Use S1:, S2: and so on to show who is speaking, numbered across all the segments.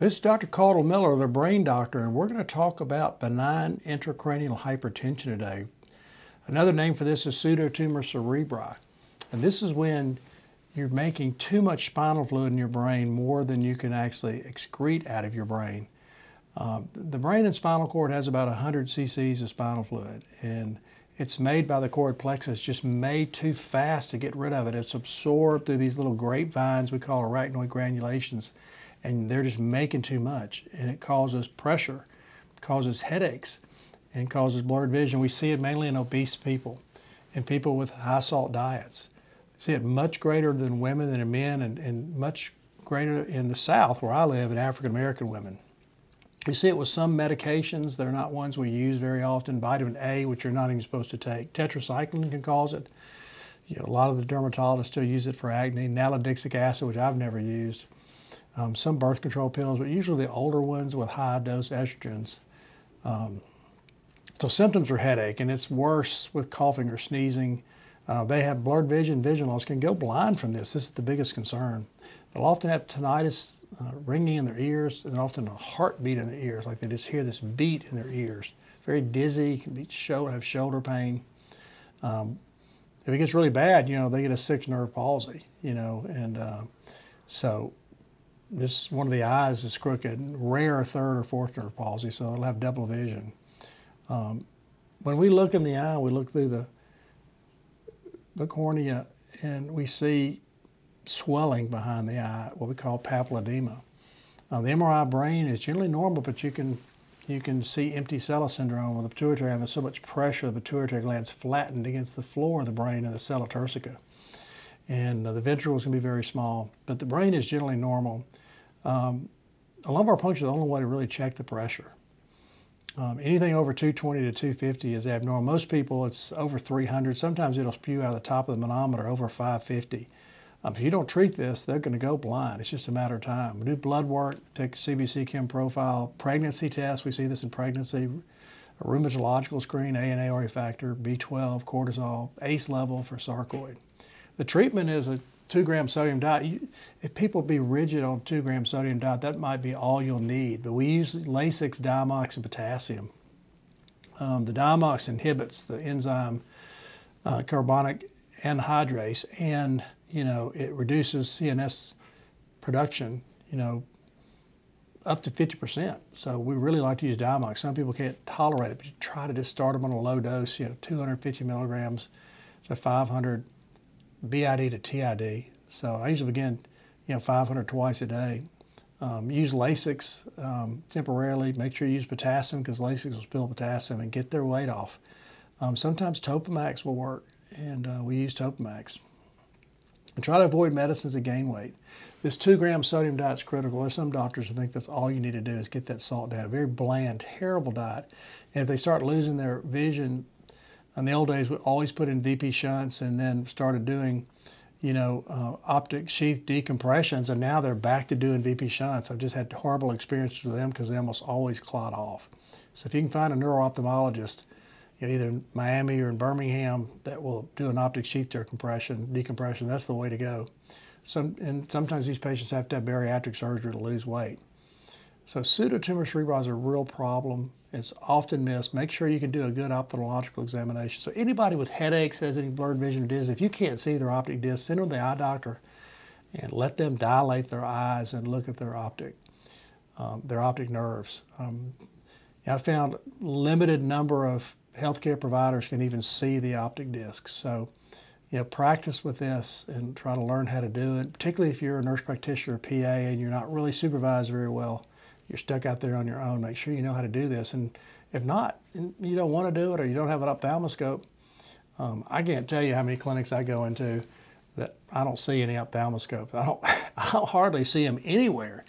S1: This is Dr. Caudill Miller, the brain doctor, and we're going to talk about benign intracranial hypertension today. Another name for this is pseudotumor cerebri. And this is when you're making too much spinal fluid in your brain more than you can actually excrete out of your brain. Um, the brain and spinal cord has about 100 cc's of spinal fluid, and it's made by the choroid plexus, just made too fast to get rid of it. It's absorbed through these little grapevines we call arachnoid granulations and they're just making too much, and it causes pressure, causes headaches, and causes blurred vision. We see it mainly in obese people and people with high salt diets. We see it much greater than women than in men, and, and much greater in the South where I live in African American women. We see it with some medications. They're not ones we use very often. Vitamin A, which you're not even supposed to take. Tetracycline can cause it. You know, a lot of the dermatologists still use it for acne. Nalidixic acid, which I've never used um, some birth control pills, but usually the older ones with high dose estrogens. Um, so symptoms are headache, and it's worse with coughing or sneezing. Uh, they have blurred vision, vision loss, can go blind from this. This is the biggest concern. They'll often have tinnitus, uh, ringing in their ears, and often a heartbeat in their ears, like they just hear this beat in their ears. Very dizzy, can be shoulder, have shoulder pain. Um, if it gets really bad, you know, they get a sixth nerve palsy, you know, and uh, so this one of the eyes is crooked, rare third or fourth nerve palsy, so they'll have double vision. Um, when we look in the eye, we look through the the cornea and we see swelling behind the eye, what we call papilledema. Uh, the MRI brain is generally normal, but you can you can see empty-sella syndrome with the pituitary gland. There's so much pressure, the pituitary gland's flattened against the floor of the brain and the sella turcica and uh, the ventricles can be very small, but the brain is generally normal. Um, a lumbar puncture is the only way to really check the pressure. Um, anything over 220 to 250 is abnormal. Most people, it's over 300. Sometimes it'll spew out of the top of the manometer over 550. Um, if you don't treat this, they're going to go blind. It's just a matter of time. We do blood work, take CBC chem profile, pregnancy test. We see this in pregnancy. A rheumatological screen, ANA RA factor, B12, cortisol, ACE level for sarcoid. The treatment is a two gram sodium diet. You, if people be rigid on two gram sodium diet, that might be all you'll need. But we use Lasix, Diamox, and potassium. Um, the Diamox inhibits the enzyme uh, carbonic anhydrase, and you know it reduces CNS production. You know up to 50%. So we really like to use Diamox. Some people can't tolerate it, but you try to just start them on a low dose, you know, 250 milligrams to 500 BID to TID. So I usually begin, you know, 500 twice a day. Um, use Lasix um, temporarily. Make sure you use potassium because Lasix will spill potassium and get their weight off. Um, sometimes Topamax will work, and uh, we use Topamax. And try to avoid medicines that gain weight. This two gram sodium diet is critical. There's some doctors who think that's all you need to do is get that salt down. A very bland, terrible diet. And if they start losing their vision in the old days, we always put in VP shunts and then started doing, you know, uh, optic sheath decompressions, and now they're back to doing VP shunts. I've just had horrible experiences with them because they almost always clot off. So if you can find a neuro-ophthalmologist, you know, either in Miami or in Birmingham that will do an optic sheath decompression, decompression, that's the way to go. Some, and sometimes these patients have to have bariatric surgery to lose weight. So pseudotumor cerebri is a real problem. It's often missed. Make sure you can do a good ophthalmological examination. So anybody with headaches, has any blurred vision or dizzy, if you can't see their optic disc, send them to the eye doctor and let them dilate their eyes and look at their optic, um, their optic nerves. Um, I found limited number of healthcare providers can even see the optic discs. So, you know, practice with this and try to learn how to do it, particularly if you're a nurse practitioner PA and you're not really supervised very well you're stuck out there on your own. Make sure you know how to do this. And if not, you don't want to do it or you don't have an ophthalmoscope, um, I can't tell you how many clinics I go into that I don't see any ophthalmoscopes. I don't, I don't hardly see them anywhere.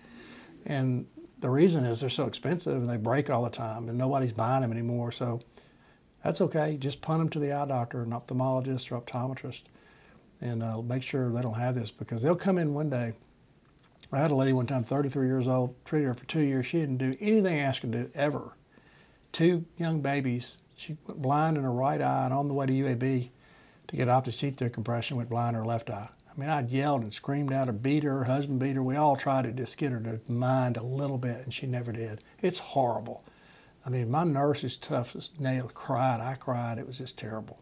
S1: And the reason is they're so expensive and they break all the time and nobody's buying them anymore. So that's okay. Just punt them to the eye doctor, an ophthalmologist or optometrist, and uh, make sure they don't have this because they'll come in one day I had a lady one time, 33 years old, treated her for two years. She didn't do anything I asked her to do ever. Two young babies. She went blind in her right eye and on the way to UAB to get optic sheath decompression went blind in her left eye. I mean, I'd yelled and screamed at her, beat her, her husband beat her. We all tried to just get her to mind a little bit, and she never did. It's horrible. I mean, my nurse is tough as nails cried. I cried. It was just terrible.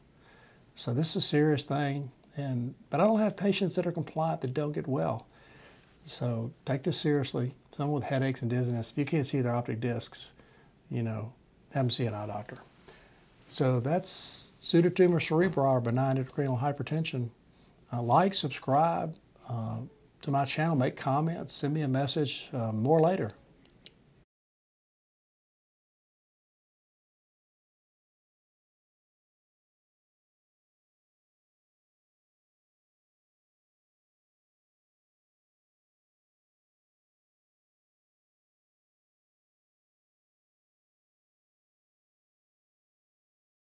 S1: So this is a serious thing, and but I don't have patients that are compliant that don't get well. So take this seriously. Someone with headaches and dizziness, if you can't see their optic discs, you know, have them see an eye doctor. So that's pseudotumor cerebri or benign intracranial hypertension. Uh, like, subscribe uh, to my channel, make comments, send me a message. Uh, more later.